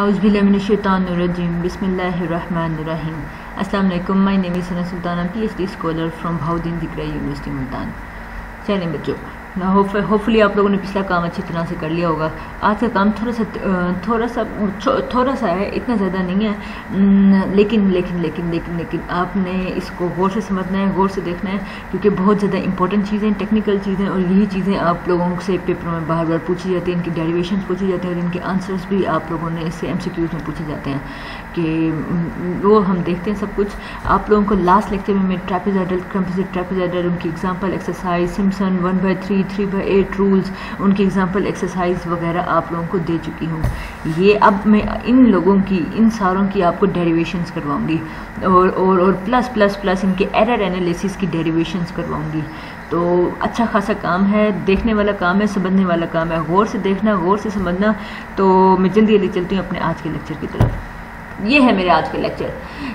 उज़बिल्लाजीम बसमीम अल्लाम my name Sultana P H D scholar from Bahauddin Zakariya university Multan चलें बच्चों ना होपफुली आप लोगों ने पिछला काम अच्छी तरह से कर लिया होगा। आज का काम थोड़ा सा थोड़ा सा थोड़ा सा है, इतना ज़्यादा नहीं है। लेकिन लेकिन लेकिन लेकिन लेकिन आपने इसको गौर से समझना है, गौर से देखना है, क्योंकि बहुत ज़्यादा इंपॉर्टेंट चीज़ें टेक्निकल चीज़ें और यही चीज़ें आप लोगों से पेपर में बार बार पूछी जाती हैं, इनकी डेरिवेशन पूछी जाती हैं और इनके आंसर्स भी आप लोगों ने इससे एम में पूछे जाते हैं। कि वो हम देखते हैं सब कुछ। आप लोगों को लास्ट लेक्चर में मैं ट्रैपिजाइडल कंपोजिट ट्रैपिजाइडल उनकी example exercise Simpson one by three three by eight rules उनकी एग्जांपल एक्सरसाइज वगैरह आप लोगों को दे चुकी हूँ। ये अब मैं इन लोगों की, इन सारों की आपको डेरिवेशंस करवाऊँगी। और और और प्लस प्लस प्लस इनके एरर एनालिसिस की डेरिवेशंस करवाऊँगी। तो अच्छा खासा काम है, देखने वाला काम है, समझने वाला काम है। गौर से देखना, गौर से समझना। तो मैं जल्दी जल्दी चलती हूँ अपने आज के लेक्चर की तरफ़। ये है मेरे आज के lecture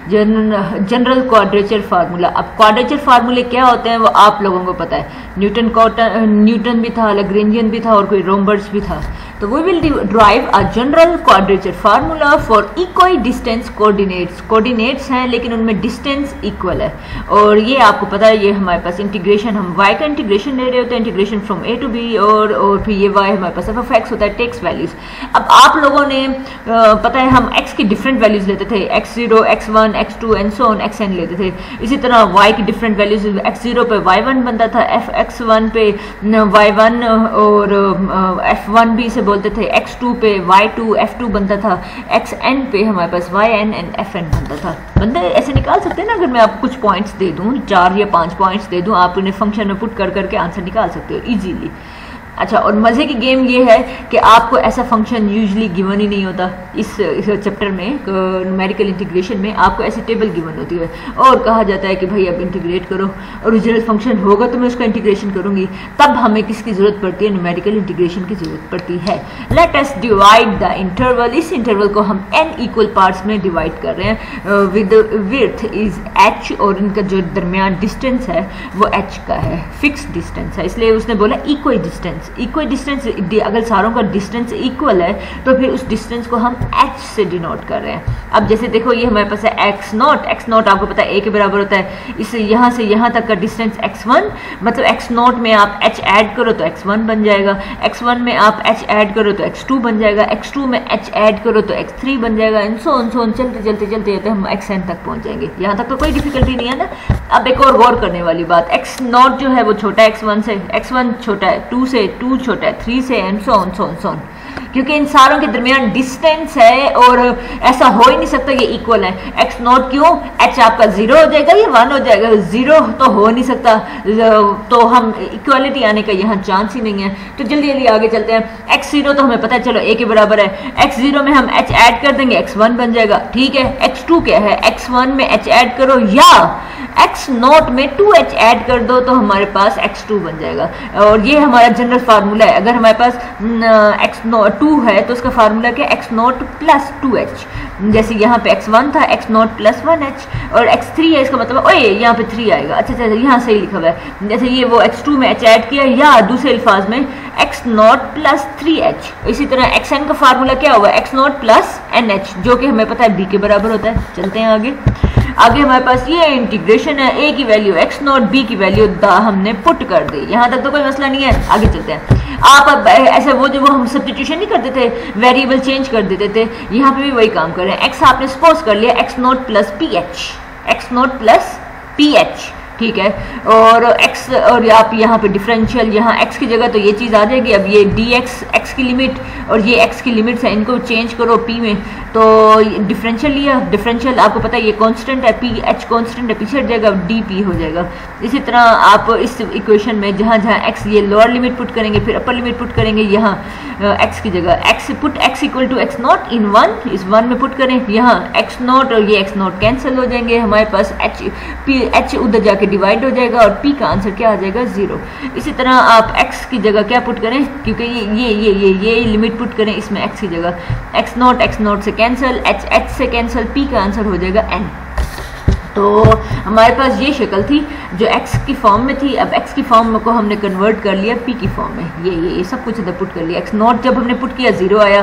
gen, general quadrature formula अब क्वाड्रेचर फार्मूले क्या होते हैं वो आप लोगों को पता है. न्यूटन न्यूटन भी था लग्रेंजियन भी था और कोई रोमबर्स भी था. तो we will derive a general quadrature formula for equal distance coordinates coordinates हैं, लेकिन उनमें डिस्टेंस इक्वल है। और ये आपको पता है, ये हमारे पास इंटीग्रेशन हम y का इंटीग्रेशन ले रहे होते हैं integration from a to b और और फिर ये y हमारे पास एफ़ एक्स होता है टेक्स वैल्यूज़ अब आप लोगों ने पता है, हम x की डिफरेंट वैल्यूज़ लेते थे। X zero x one x two and so x n लेते थे। इसी तरह y की डिफरेंट वैल्यूज़ एक्स ज़ीरो पे वाई वन बनता था एफ़ एक्स वन पे वाई वन और एफ़ वन भी से बोलते थे एक्स टू पे वाई टू एफ़ टू बनता था। एक्स एन पे हमारे पास y n and f n बनता था। बंदे ऐसे निकाल सकते हैं ना, अगर मैं आपको कुछ पॉइंट्स दे दूँ, चार या पाँच पॉइंट्स दे दूँ, आप उन्हें फ़ंक्शन में पुट कर करके आंसर निकाल सकते हो इजीली अच्छा और मज़े की गेम ये है कि आपको ऐसा फ़ंक्शन यूजली गिवन ही नहीं होता। इस, इस चैप्टर में न्यूमेरिकल इंटीग्रेशन में आपको ऐसी टेबल गिवन होती है। और कहा जाता है कि भाई अब इंटीग्रेट करो। ओरिजिनल फ़ंक्शन होगा तो मैं उसका इंटीग्रेशन करूँगी। तब हमें किसकी ज़रूरत पड़ती है? न्यूमेरिकल इंटीग्रेशन की ज़रूरत पड़ती है। Let's divide the interval इस इंटरवल को हम एन इक्वल पार्ट्स में डिवाइड कर रहे हैं। विद विर्थ इज़ एच और इनका जो दरमियान डिस्टेंस है वो एच का है। फिक्स डिस्टेंस है। इसलिए उसने बोला equal distance distance equal distance अगर सारों का डिस्टेंस इक्वल है तो फिर उस डिस्टेंस को हम एच से डिनोट कर रहे हैं। अब जैसे देखो, ये हमारे पास है एक्स नॉट एक्स नॉट आपको पता है ए के बराबर होता है। इस यहाँ से यहाँ तक का डिस्टेंस एक्स वन मतलब एक्स नॉट में आप एच ऐड करो तो एक्स वन बन जाएगा। एक्स वन में आप एच ऐड करो तो एक्स टू बन जाएगा। एक्स टू में एच ऐड करो तो एक्स थ्री बन जाएगा। इन सो सो चलते चलते चलते चलते हम एक्स एन तक पहुँच जाएँगे यहाँ तक तो कोई डिफिकल्टी नहीं है ना? अब एक और गौर करने वाली बात। एक्स नॉट जो है वो छोटा एक्स वन से एक्स वन छोटा है टू से टू छोटा है थ्री से एंड सोन सोन सोन क्योंकि इन सारों के दरमियान डिस्टेंस है और ऐसा हो ही नहीं सकता ये इक्वल है। एक्स नॉट क्यों? एच आपका ज़ीरो हो जाएगा, या वन हो जाएगा। ज़ीरो तो हो नहीं सकता। तो हम इक्वालिटी आने का यहाँ चांस ही नहीं है। तो जल्दी जल्दी आगे चलते हैं। एक्स ज़ीरो तो हमें पता है, चलो ए के बराबर है। एक्स ज़ीरो में हम एच ऐड कर देंगे एक्स वन बन जाएगा। ठीक है एक्स टू क्या है? एक्स वन में एच ऐड करो या एक्स नॉट में टू एच ऐड कर दो तो हमारे पास एक्स टू बन जाएगा। और ये हमारा जनरल फार्मूला है। अगर हमारे पास एक्स नॉट टू है तो उसका फार्मूला क्या x naught plus two h जैसे यहाँ पे एक्स वन था x naught plus one h और एक्स थ्री है, इसका मतलब ओए, यहाँ पे थ्री आएगा। अच्छा अच्छा यहाँ सही लिखा हुआ है। जैसे ये वो एक्स टू में एच ऐड किया, या दूसरे अल्फाज में x naught plus three h इसी तरह एक्स एन का फार्मूला क्या हुआ? X naught plus n h जो कि हमें पता है बी के बराबर होता है। चलते हैं आगे। आगे हमारे पास ये इंटीग्रेशन है ए की वैल्यू एक्स नॉट बी की वैल्यू द हमने पुट कर दी। यहाँ तक तो कोई मसला नहीं है। आगे चलते हैं। आप ऐसे वो जो वो हम सब्सटीट्यूशन नहीं करते थे वेरिएबल चेंज कर देते थे, यहाँ पे भी वही काम कर रहे हैं। एक्स आपने सपोज़ कर लिया x naught plus p h x naught plus p h ठीक है? और x और आप यहाँ पे डिफरेंशियल यहाँ x की जगह तो ये चीज़ आ जाएगी। अब ये डी एक्स एक्स की लिमिट और ये x की लिमिट्स है, इनको चेंज करो p में। तो डिफरेंशियल लिया। डिफरेंशियल आपको पता है ये कांस्टेंट है पी एच कांस्टेंट है, पीछे जाएगा डी पी हो जाएगा। इसी तरह आप इस इक्वेशन में जहाँ जहाँ एक्स ये लोअर लिमिट पुट करेंगे, फिर अपर लिमिट पुट करेंगे, यहाँ एक्स की जगह। X put x equal to x naught in one इस वन में पुट करें। यहाँ एक्स नॉट और ये एक्स नॉट कैंसिल हो जाएँगे। हमारे पास एच पी एच उधर जाके डिवाइड हो जाएगा और पी का आंसर क्या आ जाएगा? ज़ीरो इसी तरह आप एक्स की जगह क्या पुट करें? क्योंकि ये ये ये ये ये लिमिट पुट करें इसमें एक्स की जगह। एक्स नॉट एक्स नॉट से कैंसिल एच एच से कैंसिल पी का आंसर हो जाएगा एन तो हमारे पास ये शक्ल थी, जो x की फॉर्म में थी। अब x की फॉर्म को हमने कन्वर्ट कर लिया, p की फॉर्म में। ये ये ये सब कुछ इधर पुट कर लिया। X नॉट जब हमने पुट किया ज़ीरो आया।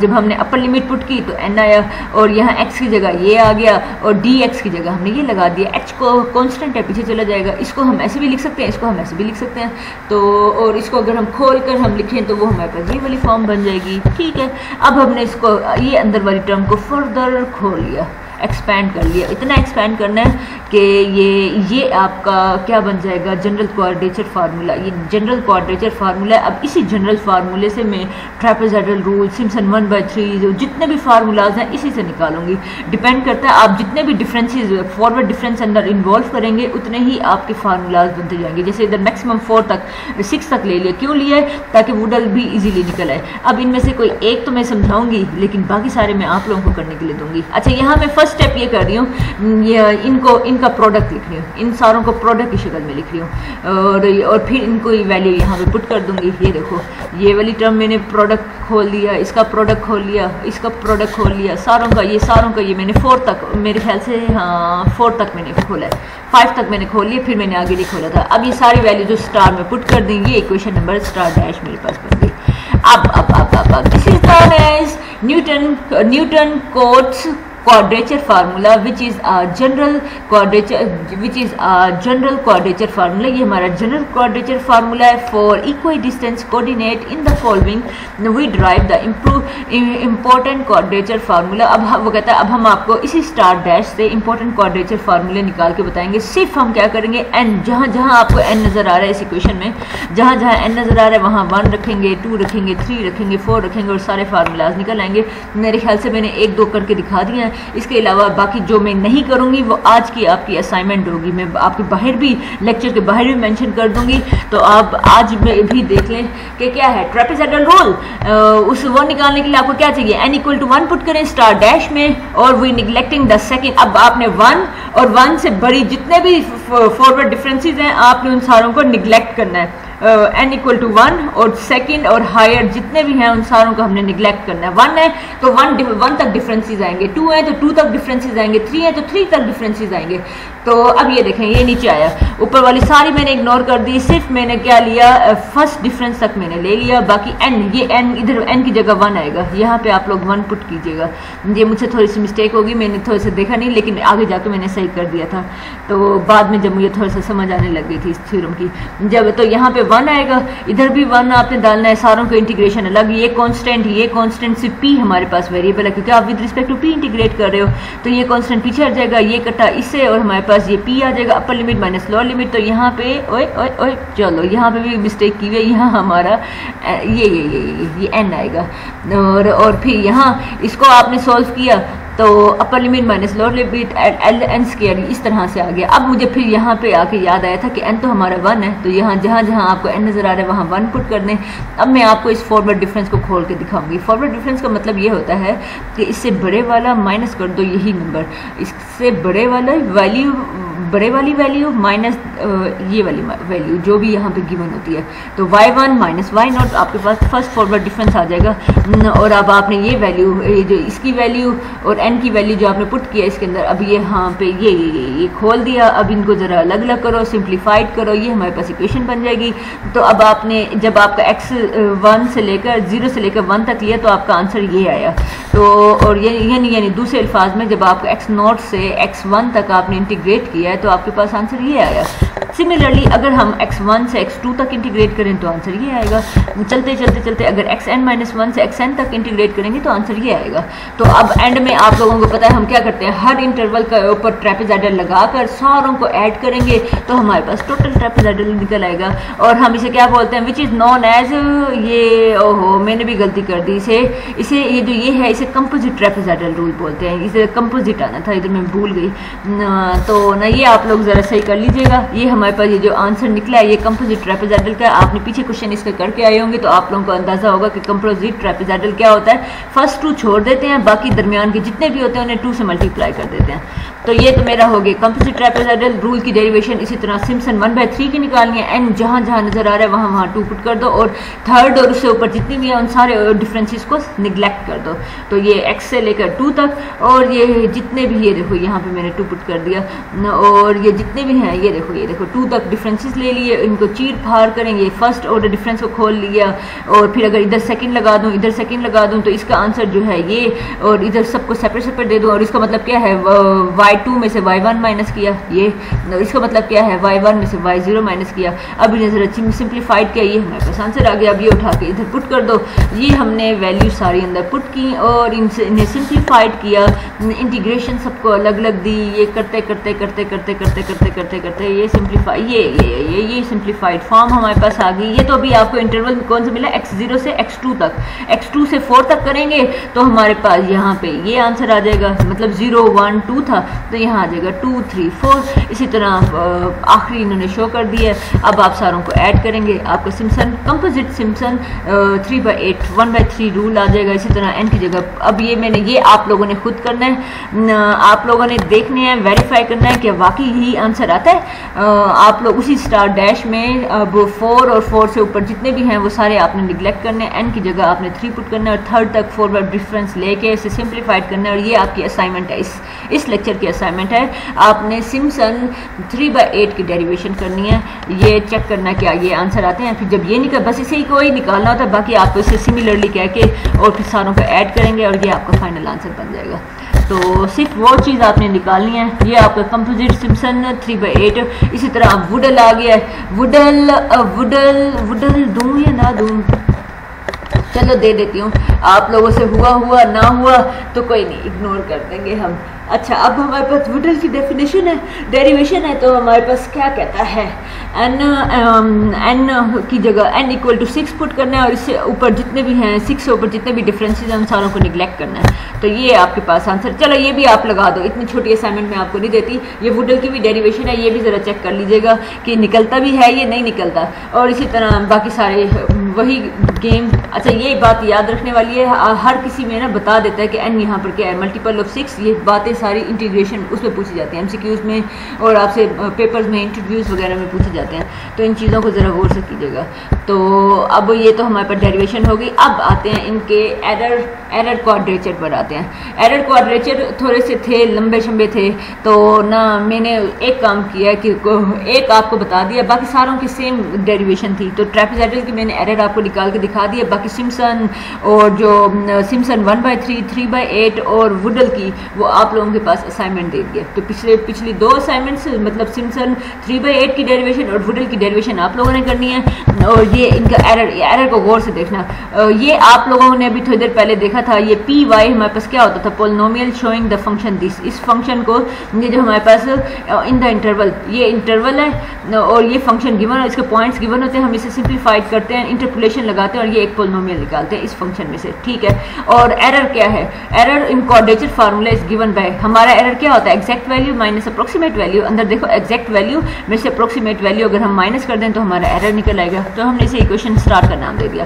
जब हमने अपर लिमिट पुट की तो n आया। और यहाँ x की जगह ये आ गया और dx की जगह हमने ये लगा दिया। H को कॉन्स्टेंट है, पीछे चला जाएगा। इसको हम ऐसे भी लिख सकते हैं, इसको हम ऐसे भी लिख सकते हैं। तो और इसको अगर हम खोल कर हम लिखें तो वो हमारे पास ये वाली फॉर्म बन जाएगी। ठीक है। अब हमने इसको, ये अंदर वाली टर्म को फर्दर खोल लिया। एक्सपैंड कर लिया। इतना एक्सपैंड करना है कि ये ये आपका क्या बन जाएगा? जनरल क्वाड्रेचर फार्मूला ये जनरल क्वाड्रेचर फार्मूला अब इसी जनरल फार्मूले से मैं trapezoidal rule Simpson one by three जो जितने भी फार्मूलाज हैं, इसी से निकालूँगी। डिपेंड करता है आप जितने भी डिफरेंसेस फॉरवर्ड डिफरेंस अंदर इन्वॉल्व करेंगे, उतने ही आपके फार्मूलाज बनते जाएँगे। जैसे इधर मैक्सिमम फोर तक सिक्स तक ले लिया। क्यों लिया ताकि वुडल भी इजीली निकल आए। अब इनमें से कोई एक तो मैं समझाऊँगी, लेकिन बाकी सारे मैं आप लोगों को करने के लिए दूँगी। अच्छा यहाँ मैं फ़र्स्ट स्टेप ये कर रही हूँ। इनको, इनका प्रोडक्ट लिख रही हूँ। इन सारों को प्रोडक्ट की शक्ल में लिख रही हूँ। और और फिर इनको ये वैल्यू यहाँ पे पुट कर दूँगी। ये देखो, ये वाली टर्म मैंने प्रोडक्ट खोल लिया इसका प्रोडक्ट खोल लिया इसका प्रोडक्ट खोल लिया सारों का, ये सारों का ये मैंने फोर तक, मेरे ख्याल से हाँ फोर तक मैंने खोला है। फाइव तक मैंने खोल लिया फिर मैंने आगे नहीं खोला था। अब ये सारी वैल्यू जो स्टार में पुट कर देंगे इक्वेशन नंबर स्टार डैश मेरे पास बन गई। अब अब अब अब this is non Newton Newton Cotes quadrature is a general quadrature which is a general quadrature formula ये हमारा general quadrature formula है for equidistant coordinate in the following we derive the improve important quadrature formula अब वो कहता है अब हम आपको इसी स्टार डैश से important quadrature formula निकाल के बताएँगे सिर्फ़ हम क्या करेंगे n जहाँ जहाँ आपको n नज़र आ रहा है इस इक्वेशन में जहाँ जहाँ n नज़र आ रहा है वहाँ वन रखेंगे टू रखेंगे थ्री रखेंगे फोर रखेंगे और सारे फार्मूलाज निकल आएँगे मेरे ख्याल से मैंने एक दो करके दिखा दिया है इसके अलावा बाकी जो मैं नहीं करूँगी, वो आज की आपकी असाइनमेंट होगी। मैं आपके बाहर भी लेक्चर के बाहर भी मेंशन कर दूँगी। तो आप आज भी देख लें कि क्या है। ट्रेपिसाइडल रोल उस वो निकालने के लिए आपको क्या चाहिए? N equal to one put करें स्टार डैश में, और वी निगलेक्टिंग द सेकेंड अब आपने वन और वन से बड़ी जितने भी फॉरवर्ड डिफरेंसेज हैं, आपने उन सारों को निगलेक्ट करना है। एन इक्वल टू वन और सेकेंड और हायर जितने भी हैं, उन सारों को हमने निगलेक्ट करना है। वन है तो वन वन तक डिफरेंसेस आएँगे। टू है तो टू तक डिफरेंसेस आएँगे। थ्री है तो थ्री तक डिफरेंसेस आएँगे। तो अब ये देखें, ये नीचे आया। ऊपर वाली सारी मैंने इग्नोर कर दी। सिर्फ़ मैंने क्या लिया? फ़र्स्ट डिफरेंस तक मैंने ले लिया। बाकी एन ये एन इधर एन की जगह वन आएगा। यहाँ पे आप लोग वन पुट कीजिएगा। ये मुझसे थोड़ी सी मिस्टेक होगी, मैंने थोड़ा सा देखा नहीं, लेकिन आगे जाके मैंने सही कर दिया था। तो बाद में जब मुझे थोड़ा सा समझ आने लग गई थी इस थ्योरम की। जब तो यहाँ पे वन आएगा इधर भी वन आपने डालना है सारों का इंटीग्रेशन अलग ये कॉन्स्टेंट ये कॉन्स्टेंट से पी हमारे पास वेरिएबल है क्योंकि आप with respect to p integrate कर रहे हो तो ये कॉन्स्टेंट पीछे हट जाएगा ये कटा इससे और हमारे पास ये पी आ जाएगा upper limit minus lower limit तो यहाँ पे ओए ओए ओए चलो यहाँ पे भी मिस्टेक की हुई है यहाँ हमारा ये ये ये, ये एन आएगा और और फिर यहाँ इसको आपने सॉल्व किया तो upper limit minus lower limit l n square इस तरह से आ गया अब मुझे फिर यहाँ पे आके याद आया था कि एन तो हमारा वन है तो यहाँ जहाँ जहाँ आपको एन नज़र आ रहा है, वहाँ वन पुट कर दें अब मैं आपको इस फॉरवर्ड डिफरेंस को खोल के दिखाऊँगी। फॉरवर्ड डिफरेंस का मतलब ये होता है कि इससे बड़े वाला माइनस कर दो यही नंबर इससे बड़े वाला वैल्यू बड़े वाली वैल्यू माइनस ये वाली वैल्यू जो भी यहाँ पे गिवन होती है। तो y one minus y naught आपके पास फ़र्स्ट फॉरवर्ड डिफरेंस आ जाएगा। और अब आपने ये वैल्यू जो इसकी वैल्यू और एन की वैल्यू जो आपने पुट किया इसके अंदर अब ये यहाँ पे ये ये ये, ये खोल दिया। अब इनको ज़रा अलग अलग करो सिंप्लीफाइड करो ये हमारे पास इक्वेशन बन जाएगी। तो अब आपने जब आपका एक्स वन से लेकर ज़ीरो से लेकर वन तक लिया तो आपका आंसर ये आया। तो और यानी यानी दूसरे अल्फाज में जब आपको एक्स नॉट से एक्स वन तक आपने इंटीग्रेट किया है तो आपके पास आंसर ये आया। सिमिलरली अगर हम x1 से x2 तक इंटीग्रेट करें तो आंसर ये आएगा। चलते चलते चलते अगर xn माइनस वन से xn तक इंटीग्रेट करेंगे तो आंसर ये आएगा। तो अब एंड में आप लोगों को पता है हम क्या करते हैं। हर इंटरवल का ऊपर ट्रेपेजाइडल लगाकर सारों को ऐड करेंगे तो हमारे पास टोटल ट्रेपेजाइडल निकल आएगा। और हम इसे क्या बोलते हैं? विच इज़ नॉन एज ये, ओहो, मैंने भी गलती कर दी इसे। इसे, ये जो ये है, इसे कंपोजिट ट्रेपेजाइडल रूल बोलते हैं। इसे कंपोजिट आना था, इधर मैं भूल गई। तो ना ये आप लोग ज़रा सही कर लीजिएगा। ये हमारे हमारे पास ये जो आंसर निकला है, ये कंपोजिट ट्रेपेजाइडल का आपने पीछे क्वेश्चन इसका करके आए होंगे तो आप लोगों को अंदाज़ा होगा कि कंपोजिट ट्रेपेजाइडल क्या होता है। फ़र्स्ट टू छोड़ देते हैं, बाकी दरमियान के जितने भी होते हैं, उन्हें टू से मल्टीप्लाई कर देते हैं। तो ये तो मेरा हो गया। कंपोजिट ट्रेपेजाइडल रूल की डेरिवेशन इसी तरह सिम्सन वन बाई थ्री की निकालनी है एंड जहाँ जहाँ नज़र आ रहा है, वहाँ वहाँ टू पुट कर दो और थर्ड और उससे ऊपर जितनी भी है, उन सारे डिफरेंसेस को निग्लेक्ट कर दो। तो ये एक्स से लेकर टू तक और ये जितने भी, ये देखो, यहाँ पे मैंने टू पुट कर दिया। और ये जितने भी हैं, ये देखो ये देखो टू तक डिफरेंसेस ले लिए, इनको चीर फाड़ करेंगे। फ़र्स्ट ऑर्डर डिफरेंस को खोल लिया और फिर अगर इधर सेकंड लगा दूँ, इधर सेकंड लगा दूँ तो इसका आंसर जो है ये और इधर सबको सेपरेट सेपरेट दे दूँ। और इसका मतलब क्या है? वाई टू में से वाई वन माइनस किया, ये, इसका मतलब क्या है? वाई वन में से वाई ज़ीरो माइनस किया। अब इन्हें जरा सिंप्लीफाइड किया, ये हमारे पास आंसर आ गया। अब ये उठा के इधर पुट कर दो। ये हमने वैल्यू सारी अंदर पुट की और इनसे इन्हें सिंप्लीफाइड किया। इंटीग्रेशन सबको अलग अलग दी। ये करते करते करते करते करते करते करते करते ये सिंप्लीफाई ये ये ये ये सिंप्लीफाइड फॉर्म हमारे पास आ गई। ये तो अभी आपको इंटरवल कौन सा मिला? एक्स ज़ीरो से एक्स टू तक। एक्स टू से फोर तक करेंगे तो हमारे पास यहाँ पे ये आंसर आ जाएगा। मतलब ज़ीरो वन टू था। तो यहाँ आ जाएगा टू थ्री फोर इसी तरह आखिरी इन्होंने शो कर दिया है। अब आप सारों को ऐड करेंगे। आपका Simpson composite Simpson three by eight one by three rule आ जाएगा। इसी तरह एन की जगह। अब ये मैंने, ये आप लोगों ने खुद करना है। आप लोगों ने देखने हैं वेरीफाई करना है कि वाकई ही आंसर आता है। आप लोग उसी स्टार डैश में, अब फोर और फोर से ऊपर जितने भी हैं, वो सारे आपने निगलेक्ट करने हैं। एन की जगह आपने थ्री पुट करना है और थर्ड तक फोर बार डिफरेंस लेके इसे सिंप्लीफाइड करना है। और ये आपकी असाइनमेंट है। इस इस लेक्चर की असाइनमेंट है। आपने सिमसन थ्री बाई एट की डेरिवेशन करनी है। ये चेक करना क्या ये आंसर आते हैं, फिर जब ये निकल, बस इसे ही कोई निकालना होता है बाकी आप इसे सिमिलरली कह के और फिर सारों को ऐड करेंगे और ये आपका फाइनल आंसर बन जाएगा। तो सिर्फ़ वो चीज़ आपने निकालनी है। ये आपका composite Simpson three by eight इसी तरह आप वुडल आ गया वुडल वुडल वुडल दूँ या ना दूँ? चलो दे देती हूँ। आप लोगों से हुआ हुआ, ना हुआ तो कोई नहीं इग्नोर कर देंगे हम। अच्छा अब हमारे पास वुडल की डेफिनेशन है डेरिवेशन है तो हमारे पास क्या कहता है? एन एन um, की जगह n equal to six put करना है और इससे ऊपर जितने भी हैं सिक्स से ऊपर जितने भी डिफरेंसेज हैं उन सारों को निगलेक्ट करना है। तो ये आपके पास आंसर चलो ये भी आप लगा दो। इतनी छोटी असाइनमेंट में आपको नहीं देती। ये वुडल की भी डेरिवेशन है ये भी ज़रा चेक कर लीजिएगा कि निकलता भी है ये नहीं निकलता। और इसी तरह बाकी सारे वही गेम अच्छा ये बात याद रखने वाली है हर किसी में ना बता देता है कि एन यहाँ पर क्या है मल्टीपल ऑफ़ सिक्स ये बातें सारी इंटीग्रेशन उसमें पूछी जाती हैं एमसीक्यूज में और आपसे पेपर्स में इंटरव्यूज़ वगैरह में पूछे जाते हैं तो इन चीज़ों को ज़रा गौर से कीजिएगा। तो अब ये तो हमारे पास डेरिवेशन होगी अब आते हैं इनके एरर एरर क्वाड्रेचर पर आते हैं। एरर क्वाड्रेचर थोड़े से थे, लंबे शंबे थे तो ना मैंने एक काम किया कि एक आपको बता दिया, बाकी सारों की सेम डेरिवेशन थी। तो ट्रेपेजाइडल की मैंने एरर आपको निकाल के दिखा दिया। बाकी सिमसन और जो Simpson one by three three by eight और वुडल की, वो आप लोगों के पास असाइनमेंट दे दिए। तो पिछले, पिछली दो असाइनमेंट्स मतलब सिमसन थ्री बाई एट की डेरिवेशन और वुडल की डेरिवेशन आप लोगों ने करनी है। और ये इनका एरर एरर को गौर से देखना। ये आप लोगों ने अभी थोड़ी देर पहले देखा था, ये पी वाई हमारे पास क्या होता था? Polynomial showing the function this इस फ़ंक्शन को, ये जो हमारे पास इन द इंटरवल ये इंटरवल है और ये फ़ंक्शन गिवन इसके पॉइंट्स गिवन होते हैं, हम इसे सिंप्लीफाइड करते हैं इंटरपुलेशन लगाते हैं और ये एक पोलिनोमियल निकालते हैं इस फ़ंक्शन में से, ठीक है? और एरर क्या है? Error in quadrature formula is given by हमारा एरर क्या होता है? Exact value minus approximate value अंदर देखो एक्जैक्ट वैल्यू में से अप्रोक्सीमेट वैल्यू अगर हम माइनस कर दें तो हमारा एरर निकल आएगा। तो हमने इसे इक्वेशन स्टार का नाम दे दिया।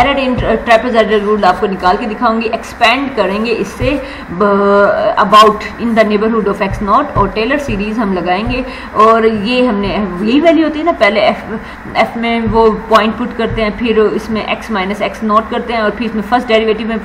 एरर इन ट्रेपेजाइडल रूल आपको निकाल के दिखाऊँगी। एक्सपेंड करेंगे इससे about in the neighbourhood of x naught और टेलर सीरीज़ हम लगाएँगे। और ये हमने, यही वैल्यू होती है ना, पहले एफ़ एफ़ में वो पॉइंट पुट करते हैं, फिर इसमें एक्स माइनस एक्स नोट करते हैं और फिर इसमें फ़र्स्ट डेरिवेटिव में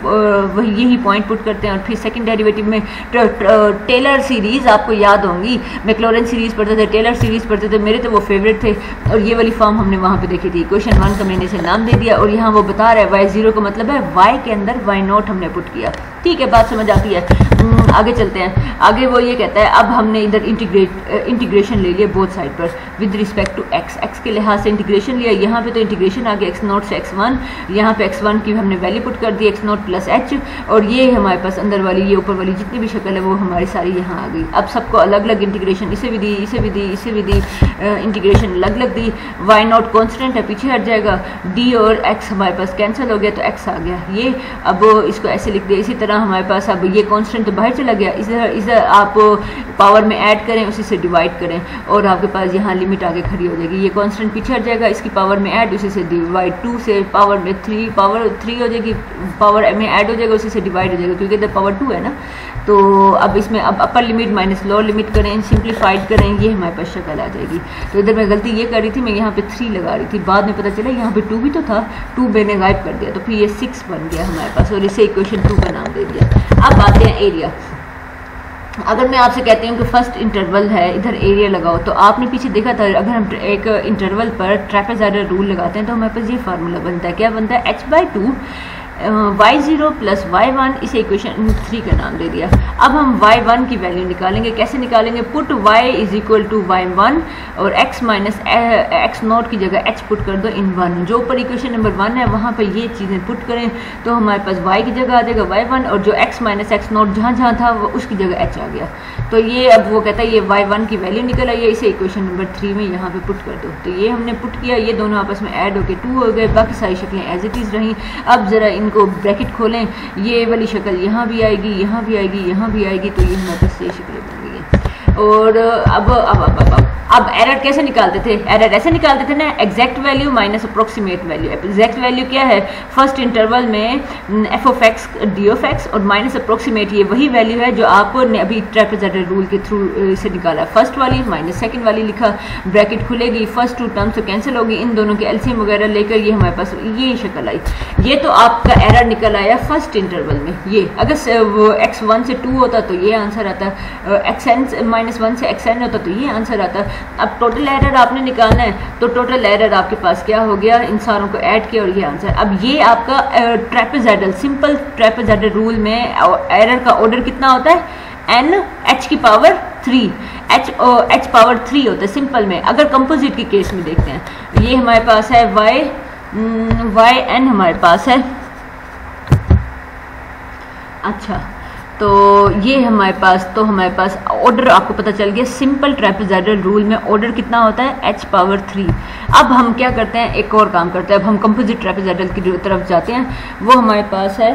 वही, यही पॉइंट पुट करते हैं और फिर सेकंड डेरिवेटिव में टेलर सीरीज़ आपको याद होंगी। मैक्लोरन सीरीज़ पढ़ते थे टेलर सीरीज़ पढ़ते थे, मेरे तो वो फेवरेट थे। और ये वाली फॉर्म हमने वहाँ पर देखी थी। क्वेश्चन वन का मैंने इसे नाम दे दिया और यहाँ वो बता रहा है वाई ज़ीरो का मतलब है वाई के अंदर वाई नॉट हमने पुट किया। ठीक है बात समझ आती है। हम्म, आगे चलते हैं। आगे वो ये कहता है अब हमने इधर इंटीग्रेट इंटीग्रेशन ले लिया बोथ साइड पर with respect to x x के लिहाज से इंटीग्रेशन लिया यहाँ पे तो इंटीग्रेशन आ गया एक्स नॉट से एक्स वन यहाँ पे एक्स वन की हमने वैल्यू पुट कर दी एक्स नॉट प्लस एच और ये हमारे पास अंदर वाली ये ऊपर वाली जितनी भी शक्ल है वो हमारी सारी यहाँ आ गई। अब सबको अलग अलग इंटीग्रेशन इसे भी दी इसे भी दी इसे भी दी इंटीग्रेशन अलग अलग दी। वाई नॉट कॉन्स्टेंट है पीछे हट जाएगा। डी और एक्स हमारे पास कैंसिल हो गया तो एक्स आ गया। ये अब इसको ऐसे लिख दिया। इसी तरह अपना हमारे पास, अब ये कॉन्स्टेंट तो बाहर चला गया, इधर इधर आप पावर में ऐड करें, उसी से डिवाइड करें, और आपके पास यहाँ लिमिट आगे खड़ी हो जाएगी। ये कॉन्स्टेंट पीछे हट जाएगा, इसकी पावर में ऐड उसी से डिवाइड टू से पावर में थ्री पावर थ्री हो जाएगी पावर में ऐड हो जाएगा, उसी से डिवाइड हो जाएगा, क्योंकि इधर पावर टू है ना। तो अब इसमें अब upper limit minus lower limit करें सिंप्लीफाइड करें, ये हमारे पास शक्ल आ जाएगी। तो इधर मैं गलती ये कर रही थी, मैं यहाँ पे थ्री लगा रही थी। बाद में पता चला यहाँ पे टू भी तो था टू मैंने गायब कर दिया तो फिर ये सिक्स बन गया हमारे पास और इसे इक्वेशन टू का नाम दे दिया। अब आते हैं एरिया अगर मैं आपसे कहती हूँ कि फ़र्स्ट इंटरवल है, इधर एरिया लगाओ तो आपने पीछे देखा था, अगर हम एक इंटरवल पर ट्रैपेजाइडल रूल लगाते हैं तो हमारे पास ये फार्मूला बनता है। क्या बनता है? H by two y zero plus y one इसे इक्वेशन थ्री का नाम दे दिया। अब हम वाई वन की वैल्यू निकालेंगे। कैसे निकालेंगे? Put y is equal to y one और एक्स माइनस एक्स नॉट की जगह एच पुट कर दो इन वन जो ऊपर इक्वेशन नंबर वन है, वहाँ पर ये चीज़ें पुट करें तो हमारे पास वाई की जगह आ जाएगा वाई वन और जो एक्स माइनस एक्स नॉट जहाँ जहाँ था, वो उसकी जगह एच आ गया। तो ये अब वो कहता है, ये वाई वन की वैल्यू निकल आई है, इसे इक्वेशन नंबर थ्री में यहाँ पे पुट कर दो। तो ये हमने पुट किया, ये दोनों आपस में ऐड होकर टू हो गए, बाकी सारी शक्लें एज इट इज़ रहीं। अब ज़रा इनको ब्रैकेट खोलें, ये वाली शक्ल यहाँ भी आएगी, यहाँ भी आएगी, यहाँ भी आएगी तो ये हमारे पास ये शक्लें बन गई हैं। और अब अब अब अब अब। अब एरर कैसे निकालते थे? एरर ऐसे निकालते थे ना exact value minus approximate value exact value क्या है? फ़र्स्ट इंटरवल में f of x d of x और माइनस अप्रोक्सीमेट ये वही वैल्यू है जो आपने अभी ट्रेपेजेटर रूल के थ्रू से निकाला। फ़र्स्ट वाली माइनस सेकेंड वाली लिखा ब्रैकेट खुलेगी फ़र्स्ट टू टर्म्स तो कैंसिल होगी, इन दोनों के एल्सियम वगैरह लेकर ये हमारे पास ये शक्ल आई। ये तो आपका एरर निकल आया फ़र्स्ट इंटरवल में। ये, अगर एक्स वन से टू होता तो ये आंसर आता एक्स एन माइनस वन से एक्स एन होता तो ये आंसर आता। अब टोटल एरर आपने निकालना है तो टोटल एरर आपके पास क्या हो गया? इन सारों को ऐड किया और ये आंसर अब ये आपका ट्रेपेजाइडल सिंपल ट्रेपेजाइडल रूल में एरर का ऑर्डर कितना होता है? एन एच की power three h h power three होता है सिंपल में. अगर कंपोजिट के केस में देखते हैं, ये हमारे पास है वाई वाई एन हमारे पास है. अच्छा तो ये हमारे पास तो हमारे पास ऑर्डर आपको पता चल गया सिंपल ट्रेपजाइडल रूल में ऑर्डर कितना होता है? एच पावर थ्री अब हम क्या करते हैं? एक और काम करते हैं। अब हम कंपोजिट ट्रेपजाइडल की तरफ़ जाते हैं। वो हमारे पास है।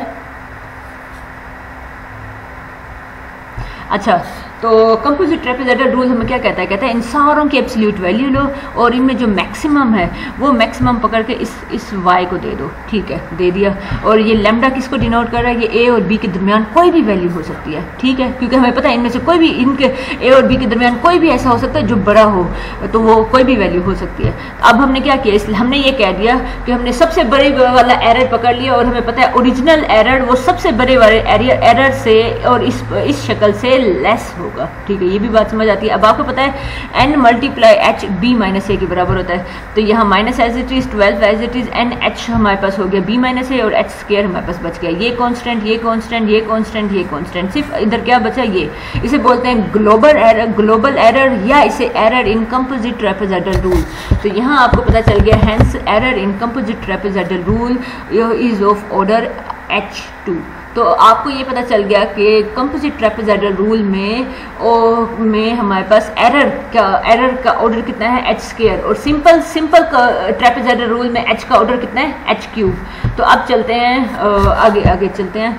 अच्छा तो कंपोजिट ट्रेपेजाइडल रूल हमें क्या कहता है? कहता है, इन सारों की एब्सोल्यूट वैल्यू लो और इनमें जो मैक्सिमम है, वो मैक्सिमम पकड़ के इस इस वाई को दे दो। ठीक है, दे दिया। और ये लेमडा किसको डिनोट कर रहा है? ये ए और बी के दरमियान कोई भी वैल्यू हो सकती है। ठीक है? क्योंकि हमें पता है इनमें से कोई भी, इनके ए और बी के दरमियान कोई भी ऐसा हो सकता है जो बड़ा हो तो वो कोई भी वैल्यू हो सकती है। अब हमने क्या किया? इसलिए हमने ये कह दिया कि हमने सबसे बड़े वाला एरर पकड़ लिया और हमें पता है ओरिजिनल एरर वो सबसे बड़े वाले एरर से और इस इस शक्ल से लेस होगा। ठीक है, ये भी बात समझ आती है। अब आपको पता है n multiply h b minus a के बराबर होता है। तो यहाँ minus as it is twelve as it is n h हमारे पास हो गया बी माइनस ए और एच स्केयर हमारे पास बच गया। ये कॉन्स्टेंट ये कॉन्स्टेंट ये कॉन्स्टेंट ये कॉन्स्टेंट सिर्फ़ इधर क्या बचा? ये। इसे बोलते हैं ग्लोबल एरर ग्लोबल एरर या इसे error in composite trapezoidal rule तो यहाँ आपको पता चल गया hence error in composite trapezoidal rule is of order h two तो आपको ये पता चल गया कि कंपोजिट ट्रेपेजाइडल रूल में ओ में हमारे पास एरर का एरर का ऑर्डर कितना है? एच स्केयर और सिंपल सिंपल ट्रेपेजाइडल रूल में एच का ऑर्डर कितना है? एच क्यूब तो अब चलते हैं आगे आगे चलते हैं।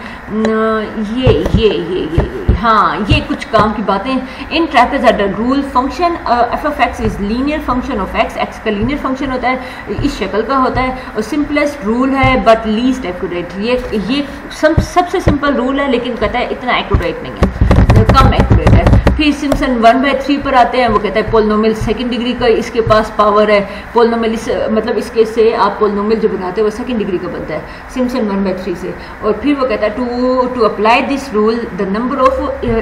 ये ये ये ये, ये हाँ ये कुछ काम की बातें। In trapezoidal rule function F of X is linear function of X X का लीनियर फ़ंक्शन होता है, इस शक्ल का होता है। और सिंपलेस्ट रूल है बट लीस्ट एक्यूरेट ये ये सब, सबसे सिंपल रूल है, लेकिन कहता है इतना एक्यूरेट नहीं है। कम एक्यूरेट है। फिर सिम्सन वन बाई थ्री पर आते हैं, वो कहता है पोलनोमिल सेकंड डिग्री का इसके पास पावर है। पोलनोमिल इस मतलब इसके से आप पोलनोमिल जो बनाते हैं, वो सेकंड डिग्री का बनता है सिम्सन वन बाई थ्री से। और फिर वो कहता है to to apply this rule the number of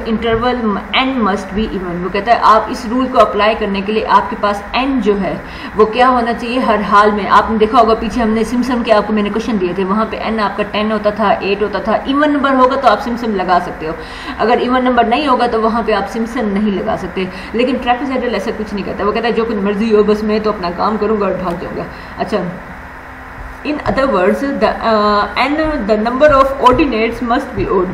interval N must be even वो कहता है, आप इस रूल को अप्लाई करने के लिए आपके पास एन जो है, वो क्या होना चाहिए हर हाल में? आपने देखा होगा, पीछे हमने सिमसम के आपको मैंने क्वेश्चन दिए थे, वहाँ पे एन आपका टेन होता था एट होता था इवन नंबर होगा तो आप सिमसम लगा सकते हो। अगर इवन नंबर नहीं होगा तो वहाँ पर आप सिमसन नहीं लगा सकते। लेकिन ट्रैपेजाइडल ऐसा कुछ नहीं कहता वो कहता है, जो कुछ मर्ज़ी हो, बस मैं तो अपना काम करूँगा और भाग जाऊँगा। अच्छा। In other words the and the number of ordinates must be odd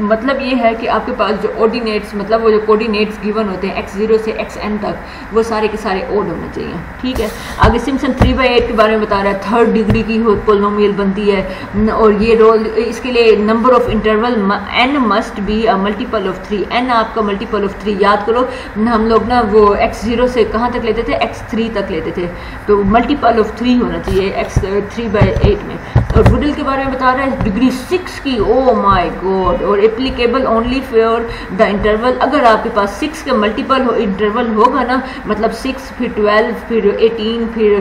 मतलब ये है कि आपके पास जो ऑर्डिनेट्स मतलब वो जो कोऑर्डिनेट्स गिवन होते हैं एक्स ज़ीरो से एक्स एन तक, वो सारे के सारे ओड होने चाहिए। ठीक है? आगे सिम्सन थ्री बाई एट के बारे में बता रहा है थर्ड डिग्री की पोलोमियल बनती है। और ये रोल इसके लिए number of interval N must be a multiple of three N आपका मल्टीपल ऑफ़ थ्री याद करो हम लोग ना वो एक्स ज़ीरो से कहाँ तक लेते थे? एक्स थ्री तक लेते थे। तो मल्टीपल ऑफ़ थ्री होना चाहिए एक्स थ्री बाई एट में। और वुडल के बारे में बता रहा है डिग्री सिक्स की ओ माई गॉड और applicable only for the interval अगर आपके पास सिक्स का मल्टीपल हो इंटरवल होगा ना मतलब सिक्स फिर ट्वेल्व फिर एटीन फिर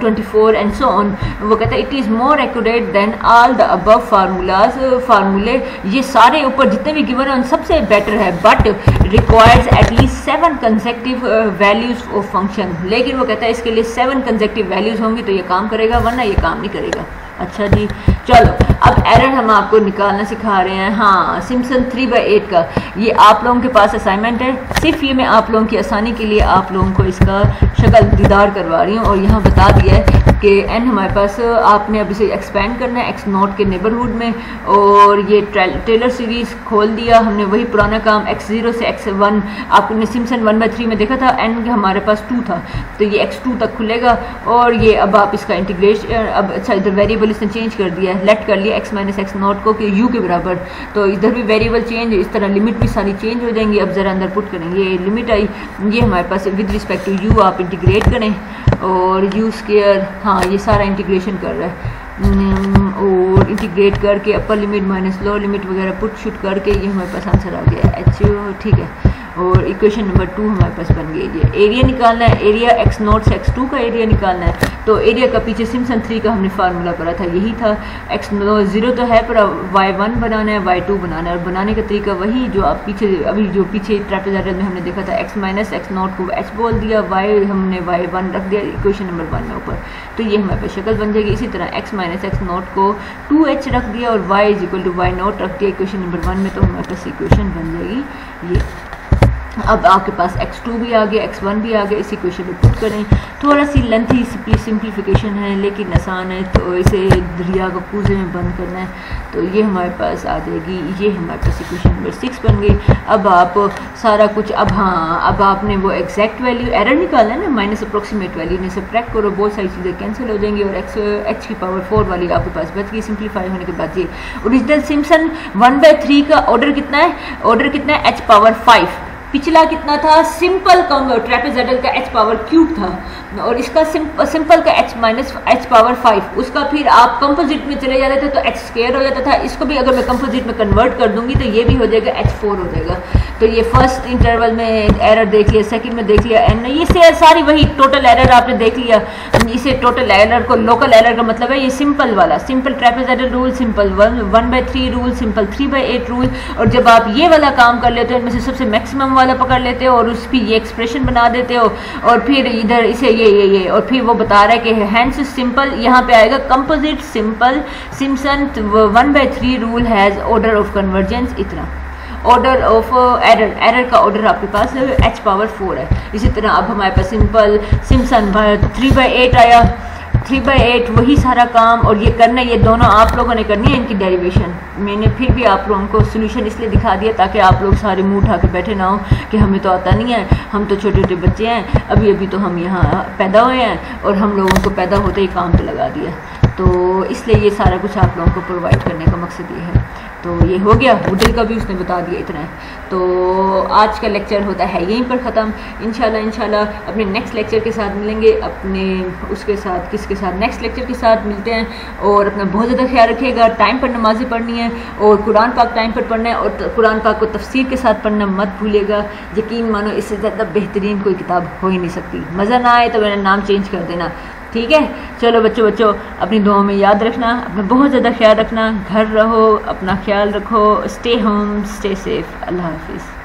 twenty four and so on वो कहता है it is more accurate than all the above formulas फार्मूले ये सारे ऊपर जितने भी गिवन हैं, उन सबसे बेटर है but requires at least seven consecutive values of function लेकिन वो कहता है, इसके लिए सेवन कंजेक्टिव वैल्यूज़ होंगी तो ये काम करेगा, वरना ये काम नहीं करेगा. अच्छा जी। चलो, अब एरर हम आपको निकालना सिखा रहे हैं। हाँ सिम्सन थ्री बाई एट का। ये आप लोगों के पास असाइनमेंट है। सिर्फ़ ये मैं आप लोगों की आसानी के लिए आप लोगों को इसका शक्ल दीदार करवा रही हूँ और यहाँ बता दिया है कि एन हमारे पास, आपने अब इसे एक्सपेंड करना है एक्स नॉट के नेबरहुड में और ये टेलर सीरीज़ खोल दिया। हमने वही पुराना काम एक्स ज़ीरो से एक्स वन आपने सिमसन वन बाई थ्री में देखा था। एन हमारे पास टू था। तो ये एक्स टू तक खुलेगा और ये अब आप इसका इंटीग्रेशन अब अच्छा इधर वेरिएबल इसने चेंज कर दिया लेट कर लिया एक्स माइनस एक्स नॉट को कि यू के बराबर। तो इधर भी वेरिएबल चेंज इस तरह लिमिट भी सारी चेंज हो जाएँगी। अब ज़रा अंदर पुट करेंगे ये लिमिट आई। ये हमारे पास विद रिस्पेक्ट टू यू आप इंटीग्रेट करें। और यू स्केयर हाँ ये सारा इंटीग्रेशन कर रहा है। हम्म, और इंटीग्रेट करके upper limit minus lower limit वगैरह पुट शुट करके ये हमारे पास आंसर आ गया। एच ठीक है। और इक्वेशन नंबर टू हमारे पास बन गई है। एरिया निकालना है एरिया एक्स नॉट से एक्स टू का एरिया निकालना है। तो एरिया का पीछे सिमसन थ्री का हमने फार्मूला करा था, यही था। एक्स ज़ीरो तो है, पर वाई वन बनाना है वाई टू बनाना है। और बनाने का तरीका वही जो आप पीछे, अभी जो पीछे ट्रेपेजाइडल में हमने देखा था एक्स माइनस एक्स नॉट को एच बोल दिया वाई हमने वाई वन रख दिया इक्वेशन नंबर वन में ऊपर। तो ये हमारे पास शक्ल बन जाएगी। इसी तरह एक्स माइनस एक्स नॉट को टू एच रख दिया और Y is equal to Y naught रख दिया इक्वेशन नंबर वन में तो हमारे पास इक्वेशन बन जाएगी। ये अब आपके पास x2 भी आ गया x1 भी आ गया, इसी क्वेश्चन में पुट करें। थोड़ा सी लेंथी सिंप्लीफिकेशन है, लेकिन आसान है तो इसे दरिया को कूजे में बंद करना है। तो ये हमारे पास आ जाएगी, ये हमारे पास इक्वेशन नंबर सिक्स बन गई। अब आप सारा कुछ, अब हाँ अब आपने वो एग्जैक्ट वैल्यू एरर निकाला है ना माइनस अप्रोक्सीमेट वैल्यू ने सब्ट्रैक्ट करो, बहुत सारी चीज़ें कैंसिल हो जाएँगी और एक्स एच की पावर फोर वाली आपके पास बच गई सिंप्लीफाई होने के बाद ये। Original Simpson one by three का ऑर्डर कितना है? ऑर्डर कितना है? एच पावर फाइव पिछला कितना था? सिंपल कम ट्रेपेजेडल का एच पावर क्यूब था। और इसका सिंप, सिंपल का H minus H power five उसका फिर आप कंपोजिट में चले जाते थे तो एच स्केयर हो जाता था। इसको भी अगर मैं कंपोजिट में कन्वर्ट कर दूँगी तो ये भी हो जाएगा एच फोर हो जाएगा। तो ये फ़र्स्ट इंटरवल में एरर देख लिया सेकंड में देख लिया एंड ये से सारी वही टोटल एरर आपने देख लिया। इसे टोटल एरर को लोकल एरर का मतलब है ये सिंपल वाला। Simple trapezoidal rule simple one one by three rule simple three by eight rule और जब आप ये वाला काम कर लेते हो इनमें से सबसे मैक्सिमम वाला पकड़ लेते हो और उसकी ये एक्सप्रेशन बना देते हो। और फिर इधर इसे ये ये ये। और फिर वो बता रहा है कि हैंस सिंपल यहाँ पे आएगा composite simple Simpson one by three rule has order of convergence इतना। ऑर्डर ऑफ़ एरर एरर का ऑर्डर आपके पास एच पावर फोर है। इसी तरह अब हमारे पास simple Simpson three by eight आया। थ्री बाई एट वही सारा काम और ये करना, ये दोनों आप लोगों ने करनी है इनकी डेरिवेशन मैंने फिर भी आप लोगों को सोल्यूशन इसलिए दिखा दिया ताकि आप लोग सारे मुँह उठा के बैठे ना हो कि हमें तो आता नहीं है, हम तो छोटे छोटे बच्चे हैं, अभी अभी तो हम यहाँ पैदा हुए हैं और हम लोगों को पैदा होते ही काम पर लगा दिया. तो इसलिए ये सारा कुछ आप लोगों को प्रोवाइड करने का मकसद ये है. तो ये हो गया, होटल का भी उसने बता दिया इतना। है तो आज का लेक्चर होता है यहीं पर ख़त्म। इनशाला इनशाला अपने नेक्स्ट लेक्चर के साथ मिलेंगे। अपने उसके साथ, किसके साथ? नेक्स्ट लेक्चर के साथ मिलते हैं। और अपना बहुत ज़्यादा ख्याल रखिएगा टाइम पर नमाज़ें पढ़नी है और कुरान पाक टाइम पर पढ़ना है और कुरान पाक को तफसीर के साथ पढ़ना मत भूलेगा यकीन मानो इससे ज़्यादा बेहतरीन कोई किताब हो ही नहीं सकती। मज़ा ना आए तो मेरा नाम चेंज कर देना। ठीक है? चलो बच्चों बच्चों, अपनी दुआओं में याद रखना, अपना बहुत ज़्यादा ख्याल रखना, घर रहो, अपना ख्याल रखो स्टे होम स्टे सेफ़ अल्लाह हाफिज़।